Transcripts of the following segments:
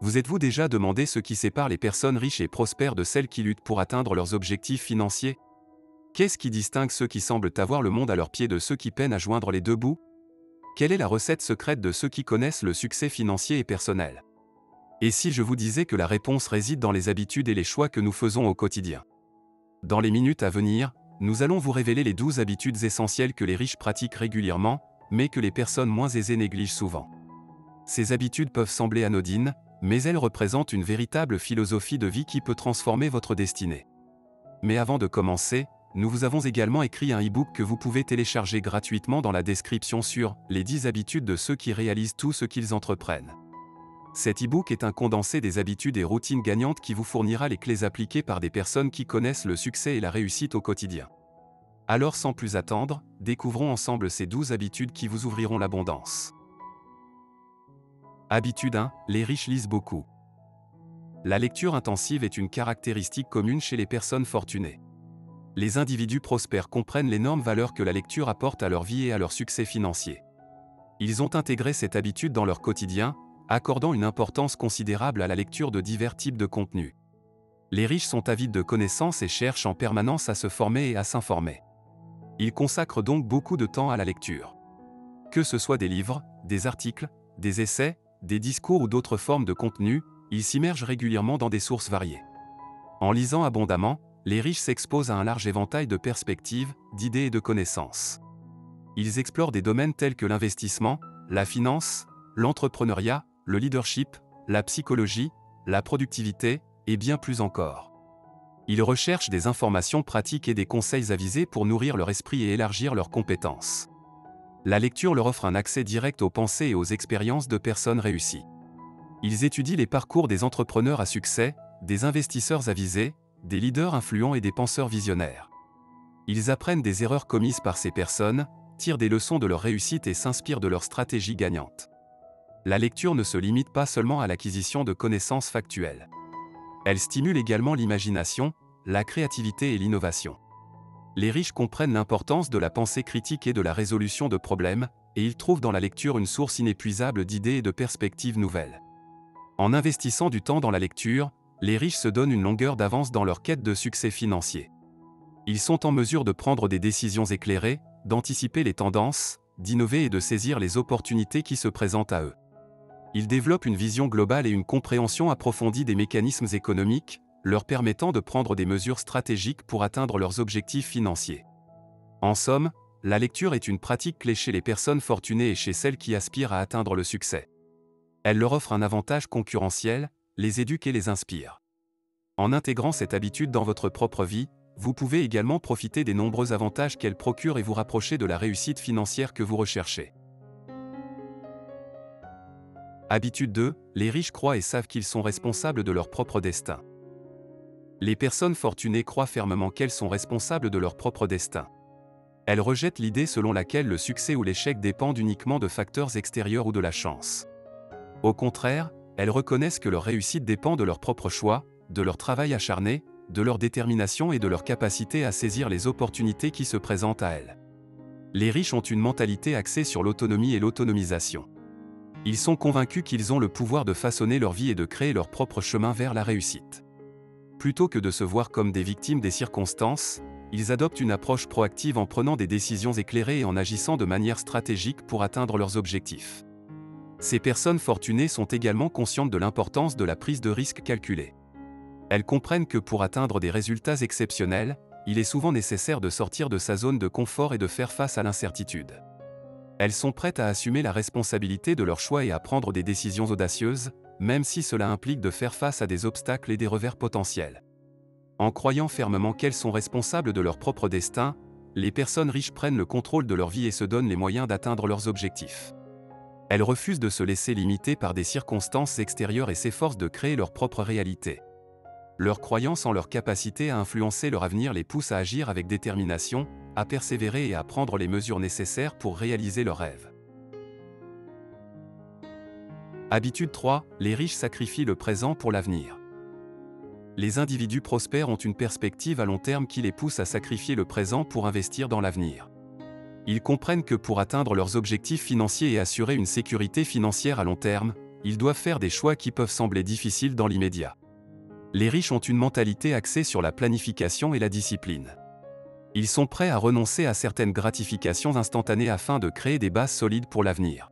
Vous êtes-vous déjà demandé ce qui sépare les personnes riches et prospères de celles qui luttent pour atteindre leurs objectifs financiers? Qu'est-ce qui distingue ceux qui semblent avoir le monde à leurs pieds de ceux qui peinent à joindre les deux bouts? Quelle est la recette secrète de ceux qui connaissent le succès financier et personnel? Et si je vous disais que la réponse réside dans les habitudes et les choix que nous faisons au quotidien? Dans les minutes à venir, nous allons vous révéler les 12 habitudes essentielles que les riches pratiquent régulièrement, mais que les personnes moins aisées négligent souvent. Ces habitudes peuvent sembler anodines, mais elles représentent une véritable philosophie de vie qui peut transformer votre destinée. Mais avant de commencer, nous vous avons également écrit un e-book que vous pouvez télécharger gratuitement dans la description sur les 10 habitudes de ceux qui réalisent tout ce qu'ils entreprennent. Cet e-book est un condensé des habitudes et routines gagnantes qui vous fournira les clés appliquées par des personnes qui connaissent le succès et la réussite au quotidien. Alors sans plus attendre, découvrons ensemble ces 12 habitudes qui vous ouvriront l'abondance. Habitude 1. Les riches lisent beaucoup. La lecture intensive est une caractéristique commune chez les personnes fortunées. Les individus prospères comprennent l'énorme valeur que la lecture apporte à leur vie et à leur succès financier. Ils ont intégré cette habitude dans leur quotidien, accordant une importance considérable à la lecture de divers types de contenus. Les riches sont avides de connaissances et cherchent en permanence à se former et à s'informer. Ils consacrent donc beaucoup de temps à la lecture. Que ce soit des livres, des articles, des essais, des discours ou d'autres formes de contenu, ils s'immergent régulièrement dans des sources variées. En lisant abondamment, les riches s'exposent à un large éventail de perspectives, d'idées et de connaissances. Ils explorent des domaines tels que l'investissement, la finance, l'entrepreneuriat, le leadership, la psychologie, la productivité, et bien plus encore. Ils recherchent des informations pratiques et des conseils avisés pour nourrir leur esprit et élargir leurs compétences la lecture leur offre un accès direct aux pensées et aux expériences de personnes réussies. Ils étudient les parcours des entrepreneurs à succès, des investisseurs avisés, des leaders influents et des penseurs visionnaires. Ils apprennent des erreurs commises par ces personnes, tirent des leçons de leur réussite et s'inspirent de leurs stratégies gagnantes. La lecture ne se limite pas seulement à l'acquisition de connaissances factuelles. Elle stimule également l'imagination, la créativité et l'innovation les riches comprennent l'importance de la pensée critique et de la résolution de problèmes, et ils trouvent dans la lecture une source inépuisable d'idées et de perspectives nouvelles. En investissant du temps dans la lecture, les riches se donnent une longueur d'avance dans leur quête de succès financier. Ils sont en mesure de prendre des décisions éclairées, d'anticiper les tendances, d'innover et de saisir les opportunités qui se présentent à eux. Ils développent une vision globale et une compréhension approfondie des mécanismes économiques, leur permettant de prendre des mesures stratégiques pour atteindre leurs objectifs financiers. En somme, la lecture est une pratique clé chez les personnes fortunées et chez celles qui aspirent à atteindre le succès. Elle leur offre un avantage concurrentiel, les éduque et les inspire. En intégrant cette habitude dans votre propre vie, vous pouvez également profiter des nombreux avantages qu'elle procure et vous rapprocher de la réussite financière que vous recherchez. Habitude 2. Les riches croient et savent qu'ils sont responsables de leur propre destin. Les personnes fortunées croient fermement qu'elles sont responsables de leur propre destin. Elles rejettent l'idée selon laquelle le succès ou l'échec dépendent uniquement de facteurs extérieurs ou de la chance. Au contraire, elles reconnaissent que leur réussite dépend de leur propre choix, de leur travail acharné, de leur détermination et de leur capacité à saisir les opportunités qui se présentent à elles. Les riches ont une mentalité axée sur l'autonomie et l'autonomisation. Ils sont convaincus qu'ils ont le pouvoir de façonner leur vie et de créer leur propre chemin vers la réussite. Plutôt que de se voir comme des victimes des circonstances, ils adoptent une approche proactive en prenant des décisions éclairées et en agissant de manière stratégique pour atteindre leurs objectifs. Ces personnes fortunées sont également conscientes de l'importance de la prise de risque calculée. Elles comprennent que pour atteindre des résultats exceptionnels, il est souvent nécessaire de sortir de sa zone de confort et de faire face à l'incertitude. Elles sont prêtes à assumer la responsabilité de leurs choix et à prendre des décisions audacieuses, même si cela implique de faire face à des obstacles et des revers potentiels. En croyant fermement qu'elles sont responsables de leur propre destin, les personnes riches prennent le contrôle de leur vie et se donnent les moyens d'atteindre leurs objectifs. Elles refusent de se laisser limiter par des circonstances extérieures et s'efforcent de créer leur propre réalité. Leur croyance en leur capacité à influencer leur avenir les pousse à agir avec détermination, à persévérer et à prendre les mesures nécessaires pour réaliser leurs rêves. Habitude 3. Les riches sacrifient le présent pour l'avenir. Les individus prospères ont une perspective à long terme qui les pousse à sacrifier le présent pour investir dans l'avenir. Ils comprennent que pour atteindre leurs objectifs financiers et assurer une sécurité financière à long terme, ils doivent faire des choix qui peuvent sembler difficiles dans l'immédiat. Les riches ont une mentalité axée sur la planification et la discipline. Ils sont prêts à renoncer à certaines gratifications instantanées afin de créer des bases solides pour l'avenir.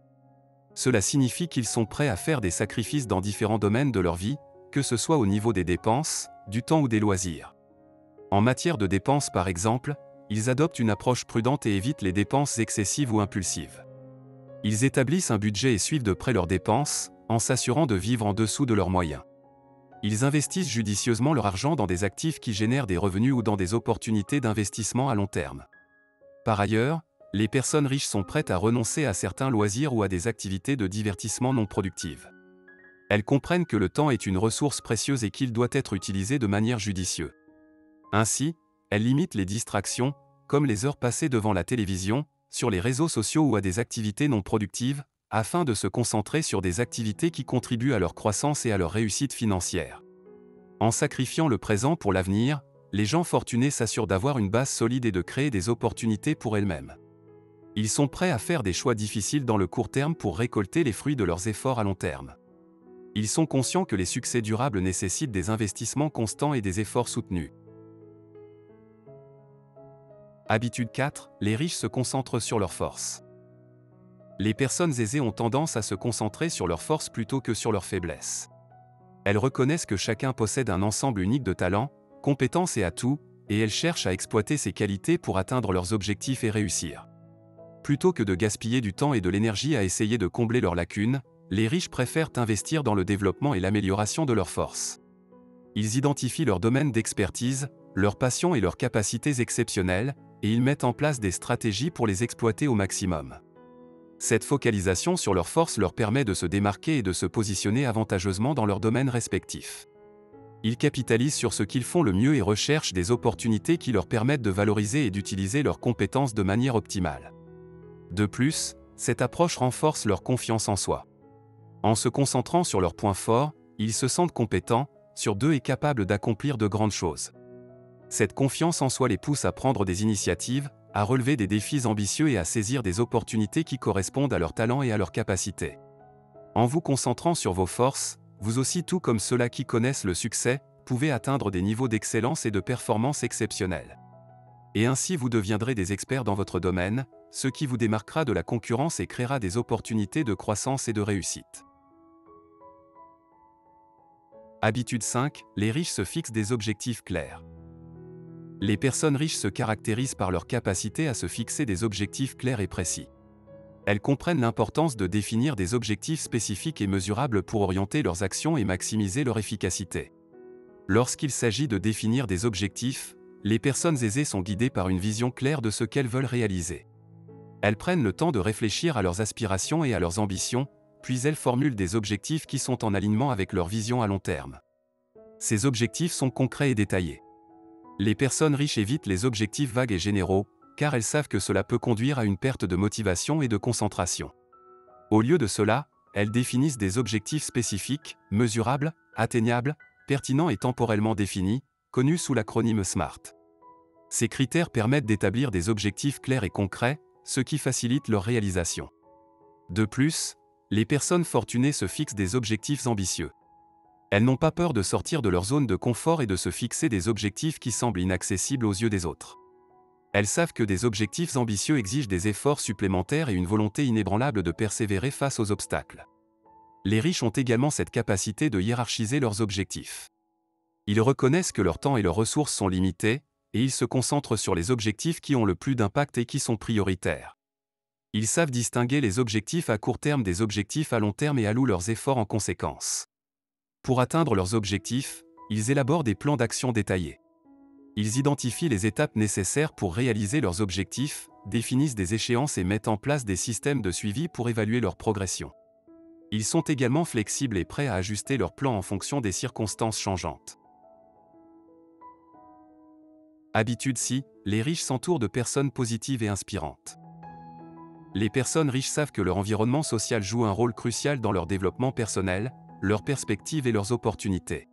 Cela signifie qu'ils sont prêts à faire des sacrifices dans différents domaines de leur vie, que ce soit au niveau des dépenses, du temps ou des loisirs. En matière de dépenses par exemple, ils adoptent une approche prudente et évitent les dépenses excessives ou impulsives. Ils établissent un budget et suivent de près leurs dépenses, en s'assurant de vivre en dessous de leurs moyens. Ils investissent judicieusement leur argent dans des actifs qui génèrent des revenus ou dans des opportunités d'investissement à long terme. Par ailleurs, les personnes riches sont prêtes à renoncer à certains loisirs ou à des activités de divertissement non productives. Elles comprennent que le temps est une ressource précieuse et qu'il doit être utilisé de manière judicieuse. Ainsi, elles limitent les distractions, comme les heures passées devant la télévision, sur les réseaux sociaux ou à des activités non productives, afin de se concentrer sur des activités qui contribuent à leur croissance et à leur réussite financière. En sacrifiant le présent pour l'avenir, les gens fortunés s'assurent d'avoir une base solide et de créer des opportunités pour elles-mêmes. Ils sont prêts à faire des choix difficiles dans le court terme pour récolter les fruits de leurs efforts à long terme. Ils sont conscients que les succès durables nécessitent des investissements constants et des efforts soutenus. Habitude 4. Les riches se concentrent sur leurs forces. Les personnes aisées ont tendance à se concentrer sur leurs forces plutôt que sur leurs faiblesses. Elles reconnaissent que chacun possède un ensemble unique de talents, compétences et atouts, et elles cherchent à exploiter ces qualités pour atteindre leurs objectifs et réussir. Plutôt que de gaspiller du temps et de l'énergie à essayer de combler leurs lacunes, les riches préfèrent investir dans le développement et l'amélioration de leurs forces. Ils identifient leur domaine d'expertise, leurs passions et leurs capacités exceptionnelles, et ils mettent en place des stratégies pour les exploiter au maximum. Cette focalisation sur leurs forces leur permet de se démarquer et de se positionner avantageusement dans leurs domaines respectifs. Ils capitalisent sur ce qu'ils font le mieux et recherchent des opportunités qui leur permettent de valoriser et d'utiliser leurs compétences de manière optimale. De plus, cette approche renforce leur confiance en soi. En se concentrant sur leurs points forts, ils se sentent compétents, sur deux et capables d'accomplir de grandes choses. Cette confiance en soi les pousse à prendre des initiatives, à relever des défis ambitieux et à saisir des opportunités qui correspondent à leurs talents et à leurs capacités. En vous concentrant sur vos forces, vous aussi tout comme ceux-là qui connaissent le succès, pouvez atteindre des niveaux d'excellence et de performance exceptionnels. Et ainsi vous deviendrez des experts dans votre domaine, ce qui vous démarquera de la concurrence et créera des opportunités de croissance et de réussite. Habitude 5. Les riches se fixent des objectifs clairs. Les personnes riches se caractérisent par leur capacité à se fixer des objectifs clairs et précis. Elles comprennent l'importance de définir des objectifs spécifiques et mesurables pour orienter leurs actions et maximiser leur efficacité. Lorsqu'il s'agit de définir des objectifs, les personnes aisées sont guidées par une vision claire de ce qu'elles veulent réaliser. Elles prennent le temps de réfléchir à leurs aspirations et à leurs ambitions, puis elles formulent des objectifs qui sont en alignement avec leur vision à long terme. Ces objectifs sont concrets et détaillés. Les personnes riches évitent les objectifs vagues et généraux, car elles savent que cela peut conduire à une perte de motivation et de concentration. Au lieu de cela, elles définissent des objectifs spécifiques, mesurables, atteignables, pertinents et temporellement définis, connus sous l'acronyme SMART. Ces critères permettent d'établir des objectifs clairs et concrets, ce qui facilite leur réalisation. De plus, les personnes fortunées se fixent des objectifs ambitieux. Elles n'ont pas peur de sortir de leur zone de confort et de se fixer des objectifs qui semblent inaccessibles aux yeux des autres. Elles savent que des objectifs ambitieux exigent des efforts supplémentaires et une volonté inébranlable de persévérer face aux obstacles. Les riches ont également cette capacité de hiérarchiser leurs objectifs. Ils reconnaissent que leur temps et leurs ressources sont limités, et ils se concentrent sur les objectifs qui ont le plus d'impact et qui sont prioritaires. Ils savent distinguer les objectifs à court terme des objectifs à long terme et allouent leurs efforts en conséquence. Pour atteindre leurs objectifs, ils élaborent des plans d'action détaillés. Ils identifient les étapes nécessaires pour réaliser leurs objectifs, définissent des échéances et mettent en place des systèmes de suivi pour évaluer leur progression. Ils sont également flexibles et prêts à ajuster leurs plans en fonction des circonstances changeantes. Habitude si, les riches s'entourent de personnes positives et inspirantes. Les personnes riches savent que leur environnement social joue un rôle crucial dans leur développement personnel, leurs perspectives et leurs opportunités.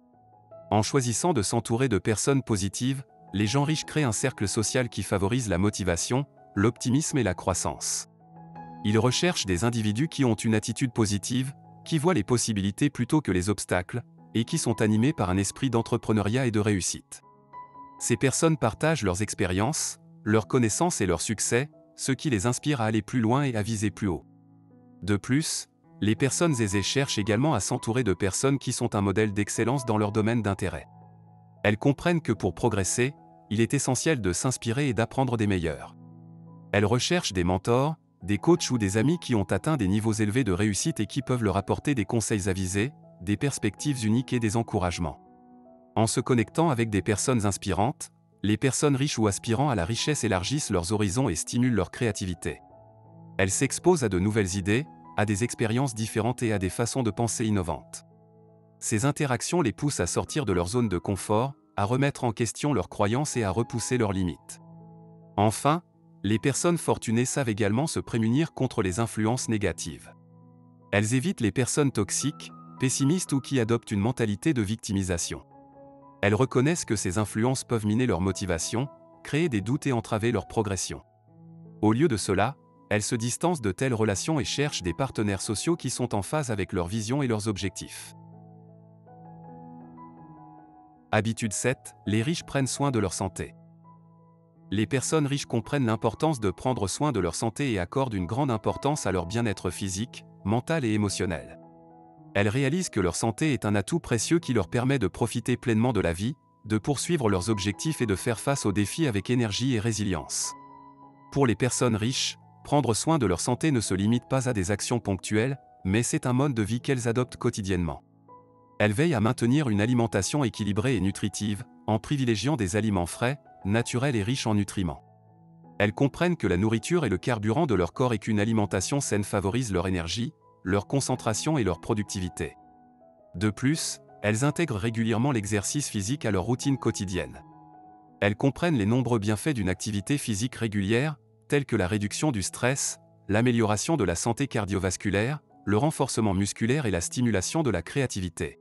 En choisissant de s'entourer de personnes positives, les gens riches créent un cercle social qui favorise la motivation, l'optimisme et la croissance. Ils recherchent des individus qui ont une attitude positive, qui voient les possibilités plutôt que les obstacles, et qui sont animées par un esprit d'entrepreneuriat et de réussite. Ces personnes partagent leurs expériences, leurs connaissances et leurs succès, ce qui les inspire à aller plus loin et à viser plus haut. De plus, les personnes aisées cherchent également à s'entourer de personnes qui sont un modèle d'excellence dans leur domaine d'intérêt. Elles comprennent que pour progresser, il est essentiel de s'inspirer et d'apprendre des meilleurs. Elles recherchent des mentors, des coachs ou des amis qui ont atteint des niveaux élevés de réussite et qui peuvent leur apporter des conseils avisés, des perspectives uniques et des encouragements. En se connectant avec des personnes inspirantes, les personnes riches ou aspirant à la richesse élargissent leurs horizons et stimulent leur créativité. Elles s'exposent à de nouvelles idées, à des expériences différentes et à des façons de penser innovantes. Ces interactions les poussent à sortir de leur zone de confort, à remettre en question leurs croyances et à repousser leurs limites. Enfin, les personnes fortunées savent également se prémunir contre les influences négatives. Elles évitent les personnes toxiques, pessimistes ou qui adoptent une mentalité de victimisation. Elles reconnaissent que ces influences peuvent miner leur motivation, créer des doutes et entraver leur progression. Au lieu de cela, elles se distancent de telles relations et cherchent des partenaires sociaux qui sont en phase avec leurs visions et leurs objectifs. Habitude 7. Les riches prennent soin de leur santé. Les personnes riches comprennent l'importance de prendre soin de leur santé et accordent une grande importance à leur bien-être physique, mental et émotionnel. Elles réalisent que leur santé est un atout précieux qui leur permet de profiter pleinement de la vie, de poursuivre leurs objectifs et de faire face aux défis avec énergie et résilience. Pour les personnes riches, prendre soin de leur santé ne se limite pas à des actions ponctuelles, mais c'est un mode de vie qu'elles adoptent quotidiennement. Elle veille à maintenir une alimentation équilibrée et nutritive, en privilégiant des aliments frais, naturels et riches en nutriments. Elles comprennent que la nourriture est le carburant de leur corps et qu'une alimentation saine favorise leur énergie, leur concentration et leur productivité. De plus, elles intègrent régulièrement l'exercice physique à leur routine quotidienne. Elles comprennent les nombreux bienfaits d'une activité physique régulière, tels que la réduction du stress, l'amélioration de la santé cardiovasculaire, le renforcement musculaire et la stimulation de la créativité.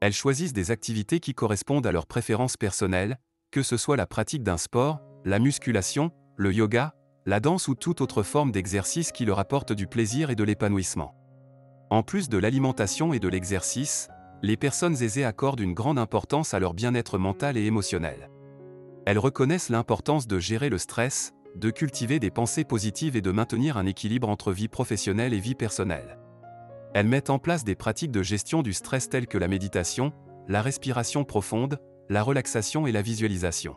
Elles choisissent des activités qui correspondent à leurs préférences personnelles, que ce soit la pratique d'un sport, la musculation, le yoga, la danse ou toute autre forme d'exercice qui leur apporte du plaisir et de l'épanouissement. En plus de l'alimentation et de l'exercice, les personnes aisées accordent une grande importance à leur bien-être mental et émotionnel. Elles reconnaissent l'importance de gérer le stress, de cultiver des pensées positives et de maintenir un équilibre entre vie professionnelle et vie personnelle. Elles mettent en place des pratiques de gestion du stress telles que la méditation, la respiration profonde, la relaxation et la visualisation.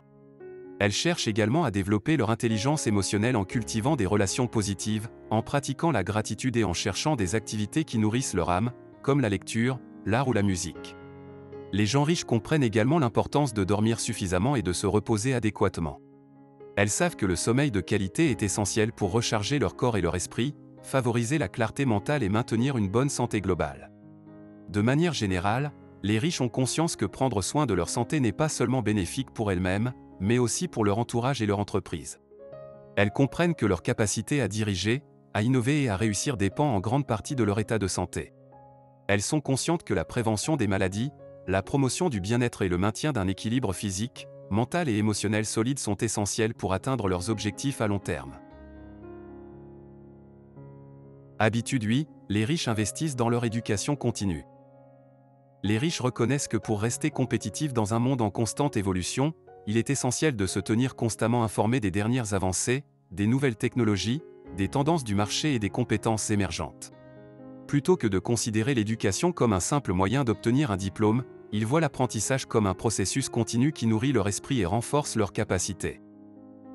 Elles cherchent également à développer leur intelligence émotionnelle en cultivant des relations positives, en pratiquant la gratitude et en cherchant des activités qui nourrissent leur âme, comme la lecture, l'art ou la musique. Les gens riches comprennent également l'importance de dormir suffisamment et de se reposer adéquatement. Elles savent que le sommeil de qualité est essentiel pour recharger leur corps et leur esprit, favoriser la clarté mentale et maintenir une bonne santé globale. De manière générale, les riches ont conscience que prendre soin de leur santé n'est pas seulement bénéfique pour elles-mêmes, mais aussi pour leur entourage et leur entreprise. Elles comprennent que leur capacité à diriger, à innover et à réussir dépend en grande partie de leur état de santé. Elles sont conscientes que la prévention des maladies, la promotion du bien-être et le maintien d'un équilibre physique, mental et émotionnel solide sont essentiels pour atteindre leurs objectifs à long terme. Habitude 8, les riches investissent dans leur éducation continue. Les riches reconnaissent que pour rester compétitifs dans un monde en constante évolution, il est essentiel de se tenir constamment informé des dernières avancées, des nouvelles technologies, des tendances du marché et des compétences émergentes. Plutôt que de considérer l'éducation comme un simple moyen d'obtenir un diplôme, ils voient l'apprentissage comme un processus continu qui nourrit leur esprit et renforce leurs capacités.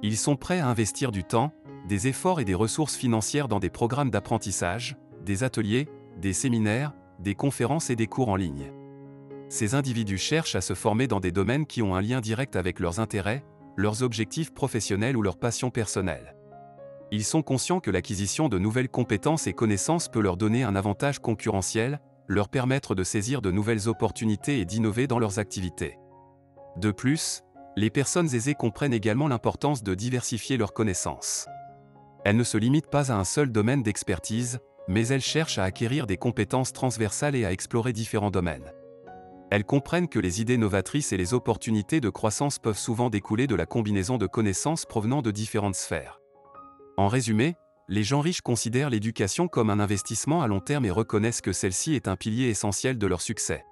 Ils sont prêts à investir du temps, des efforts et des ressources financières dans des programmes d'apprentissage, des ateliers, des séminaires, des conférences et des cours en ligne. Ces individus cherchent à se former dans des domaines qui ont un lien direct avec leurs intérêts, leurs objectifs professionnels ou leurs passions personnelles. Ils sont conscients que l'acquisition de nouvelles compétences et connaissances peut leur donner un avantage concurrentiel, leur permettre de saisir de nouvelles opportunités et d'innover dans leurs activités. De plus, les personnes aisées comprennent également l'importance de diversifier leurs connaissances. Elles ne se limitent pas à un seul domaine d'expertise, mais elles cherchent à acquérir des compétences transversales et à explorer différents domaines. Elles comprennent que les idées novatrices et les opportunités de croissance peuvent souvent découler de la combinaison de connaissances provenant de différentes sphères. En résumé, les gens riches considèrent l'éducation comme un investissement à long terme et reconnaissent que celle-ci est un pilier essentiel de leur succès.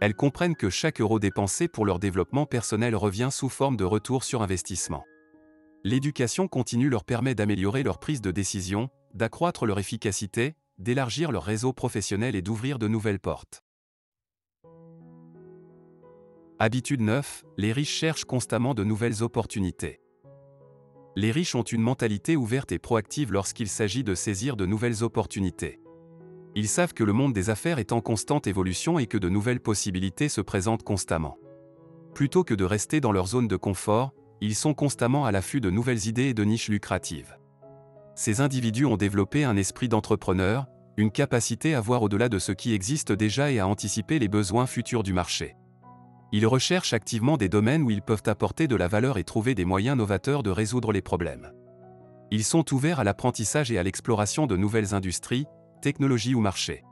Elles comprennent que chaque euro dépensé pour leur développement personnel revient sous forme de retour sur investissement. L'éducation continue leur permet d'améliorer leur prise de décision, d'accroître leur efficacité, d'élargir leur réseau professionnel et d'ouvrir de nouvelles portes. Habitude 9, les riches cherchent constamment de nouvelles opportunités. Les riches ont une mentalité ouverte et proactive lorsqu'il s'agit de saisir de nouvelles opportunités. Ils savent que le monde des affaires est en constante évolution et que de nouvelles possibilités se présentent constamment. Plutôt que de rester dans leur zone de confort, ils sont constamment à l'affût de nouvelles idées et de niches lucratives. Ces individus ont développé un esprit d'entrepreneur, une capacité à voir au-delà de ce qui existe déjà et à anticiper les besoins futurs du marché. Ils recherchent activement des domaines où ils peuvent apporter de la valeur et trouver des moyens novateurs de résoudre les problèmes. Ils sont ouverts à l'apprentissage et à l'exploration de nouvelles industries, technologies ou marchés.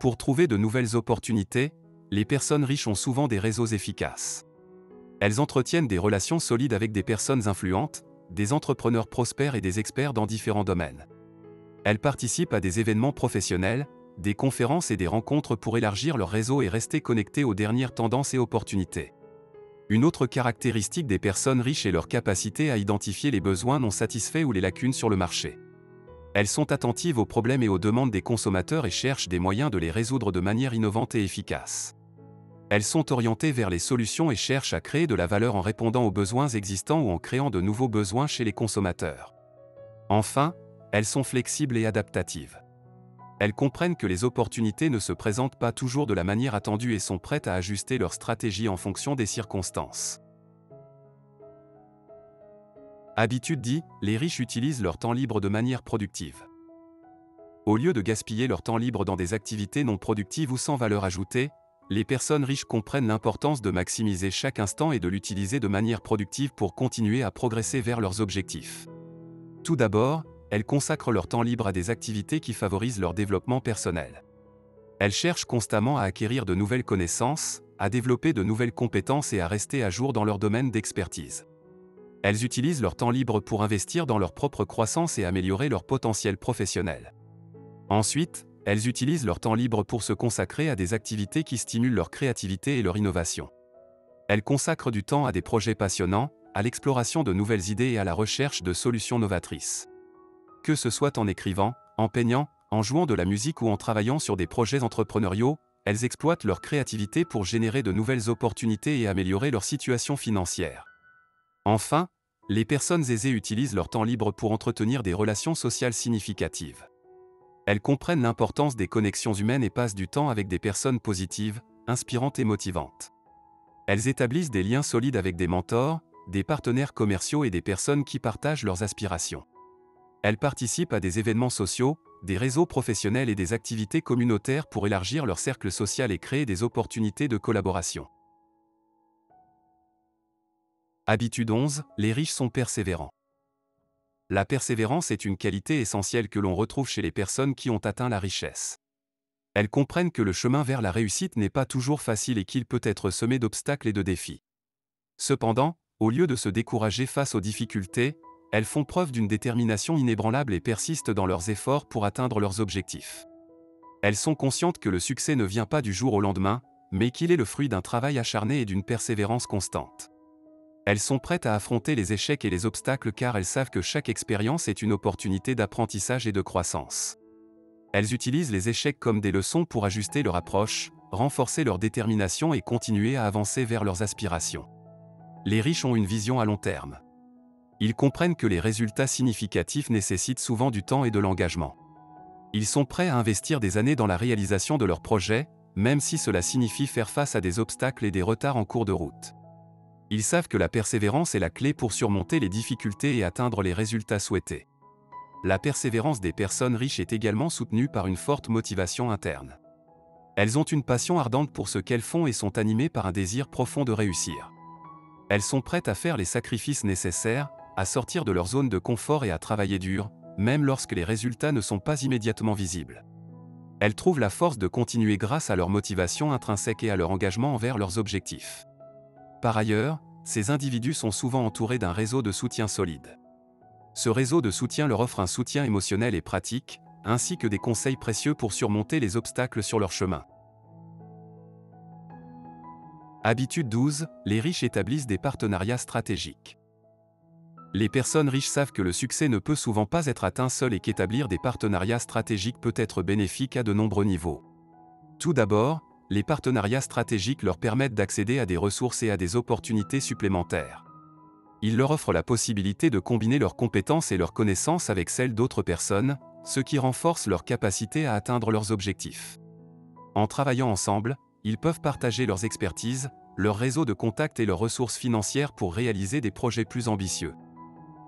Pour trouver de nouvelles opportunités, les personnes riches ont souvent des réseaux efficaces. Elles entretiennent des relations solides avec des personnes influentes, des entrepreneurs prospères et des experts dans différents domaines. Elles participent à des événements professionnels, des conférences et des rencontres pour élargir leur réseau et rester connectés aux dernières tendances et opportunités. Une autre caractéristique des personnes riches est leur capacité à identifier les besoins non satisfaits ou les lacunes sur le marché. Elles sont attentives aux problèmes et aux demandes des consommateurs et cherchent des moyens de les résoudre de manière innovante et efficace. Elles sont orientées vers les solutions et cherchent à créer de la valeur en répondant aux besoins existants ou en créant de nouveaux besoins chez les consommateurs. Enfin, elles sont flexibles et adaptatives. Elles comprennent que les opportunités ne se présentent pas toujours de la manière attendue et sont prêtes à ajuster leur stratégie en fonction des circonstances. Habitude dit, les riches utilisent leur temps libre de manière productive. Au lieu de gaspiller leur temps libre dans des activités non productives ou sans valeur ajoutée, les personnes riches comprennent l'importance de maximiser chaque instant et de l'utiliser de manière productive pour continuer à progresser vers leurs objectifs. Tout d'abord, elles consacrent leur temps libre à des activités qui favorisent leur développement personnel. Elles cherchent constamment à acquérir de nouvelles connaissances, à développer de nouvelles compétences et à rester à jour dans leur domaine d'expertise. Elles utilisent leur temps libre pour investir dans leur propre croissance et améliorer leur potentiel professionnel. Ensuite, elles utilisent leur temps libre pour se consacrer à des activités qui stimulent leur créativité et leur innovation. Elles consacrent du temps à des projets passionnants, à l'exploration de nouvelles idées et à la recherche de solutions novatrices que ce soit en écrivant, en peignant, en jouant de la musique ou en travaillant sur des projets entrepreneuriaux, elles exploitent leur créativité pour générer de nouvelles opportunités et améliorer leur situation financière. Enfin, les personnes aisées utilisent leur temps libre pour entretenir des relations sociales significatives. Elles comprennent l'importance des connexions humaines et passent du temps avec des personnes positives, inspirantes et motivantes. Elles établissent des liens solides avec des mentors, des partenaires commerciaux et des personnes qui partagent leurs aspirations. Elles participent à des événements sociaux, des réseaux professionnels et des activités communautaires pour élargir leur cercle social et créer des opportunités de collaboration. Habitude 11, les riches sont persévérants. La persévérance est une qualité essentielle que l'on retrouve chez les personnes qui ont atteint la richesse. Elles comprennent que le chemin vers la réussite n'est pas toujours facile et qu'il peut être semé d'obstacles et de défis. Cependant, au lieu de se décourager face aux difficultés, elles font preuve d'une détermination inébranlable et persistent dans leurs efforts pour atteindre leurs objectifs. Elles sont conscientes que le succès ne vient pas du jour au lendemain, mais qu'il est le fruit d'un travail acharné et d'une persévérance constante. Elles sont prêtes à affronter les échecs et les obstacles car elles savent que chaque expérience est une opportunité d'apprentissage et de croissance. Elles utilisent les échecs comme des leçons pour ajuster leur approche, renforcer leur détermination et continuer à avancer vers leurs aspirations. Les riches ont une vision à long terme ils comprennent que les résultats significatifs nécessitent souvent du temps et de l'engagement. Ils sont prêts à investir des années dans la réalisation de leurs projets, même si cela signifie faire face à des obstacles et des retards en cours de route. Ils savent que la persévérance est la clé pour surmonter les difficultés et atteindre les résultats souhaités. La persévérance des personnes riches est également soutenue par une forte motivation interne. Elles ont une passion ardente pour ce qu'elles font et sont animées par un désir profond de réussir. Elles sont prêtes à faire les sacrifices nécessaires, à sortir de leur zone de confort et à travailler dur, même lorsque les résultats ne sont pas immédiatement visibles. Elles trouvent la force de continuer grâce à leur motivation intrinsèque et à leur engagement envers leurs objectifs. Par ailleurs, ces individus sont souvent entourés d'un réseau de soutien solide. Ce réseau de soutien leur offre un soutien émotionnel et pratique, ainsi que des conseils précieux pour surmonter les obstacles sur leur chemin. Habitude 12. Les riches établissent des partenariats stratégiques. Les personnes riches savent que le succès ne peut souvent pas être atteint seul et qu'établir des partenariats stratégiques peut être bénéfique à de nombreux niveaux. Tout d'abord, les partenariats stratégiques leur permettent d'accéder à des ressources et à des opportunités supplémentaires. Ils leur offrent la possibilité de combiner leurs compétences et leurs connaissances avec celles d'autres personnes, ce qui renforce leur capacité à atteindre leurs objectifs. En travaillant ensemble, ils peuvent partager leurs expertises, leur réseau de contacts et leurs ressources financières pour réaliser des projets plus ambitieux.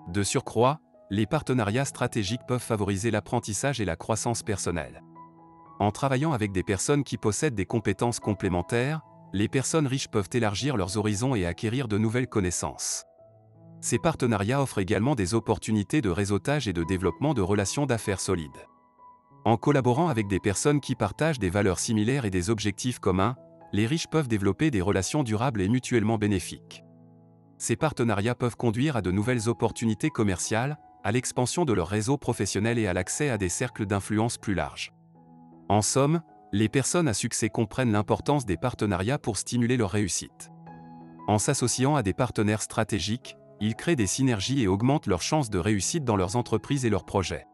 De surcroît, les partenariats stratégiques peuvent favoriser l'apprentissage et la croissance personnelle. En travaillant avec des personnes qui possèdent des compétences complémentaires, les personnes riches peuvent élargir leurs horizons et acquérir de nouvelles connaissances. Ces partenariats offrent également des opportunités de réseautage et de développement de relations d'affaires solides. En collaborant avec des personnes qui partagent des valeurs similaires et des objectifs communs, les riches peuvent développer des relations durables et mutuellement bénéfiques. Ces partenariats peuvent conduire à de nouvelles opportunités commerciales, à l'expansion de leur réseau professionnel et à l'accès à des cercles d'influence plus larges. En somme, les personnes à succès comprennent l'importance des partenariats pour stimuler leur réussite. En s'associant à des partenaires stratégiques, ils créent des synergies et augmentent leurs chances de réussite dans leurs entreprises et leurs projets.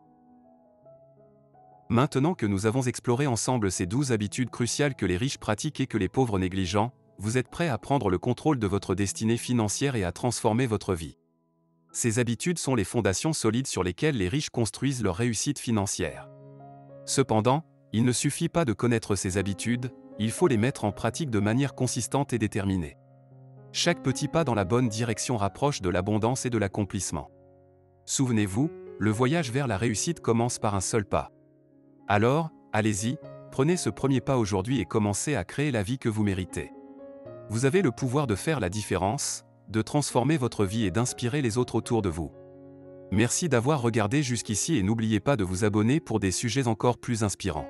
Maintenant que nous avons exploré ensemble ces douze habitudes cruciales que les riches pratiquent et que les pauvres négligents, vous êtes prêts à prendre le contrôle de votre destinée financière et à transformer votre vie. Ces habitudes sont les fondations solides sur lesquelles les riches construisent leur réussite financière. Cependant, il ne suffit pas de connaître ces habitudes, il faut les mettre en pratique de manière consistante et déterminée. Chaque petit pas dans la bonne direction rapproche de l'abondance et de l'accomplissement. Souvenez-vous, le voyage vers la réussite commence par un seul pas. Alors, allez-y, prenez ce premier pas aujourd'hui et commencez à créer la vie que vous méritez. Vous avez le pouvoir de faire la différence, de transformer votre vie et d'inspirer les autres autour de vous. Merci d'avoir regardé jusqu'ici et n'oubliez pas de vous abonner pour des sujets encore plus inspirants.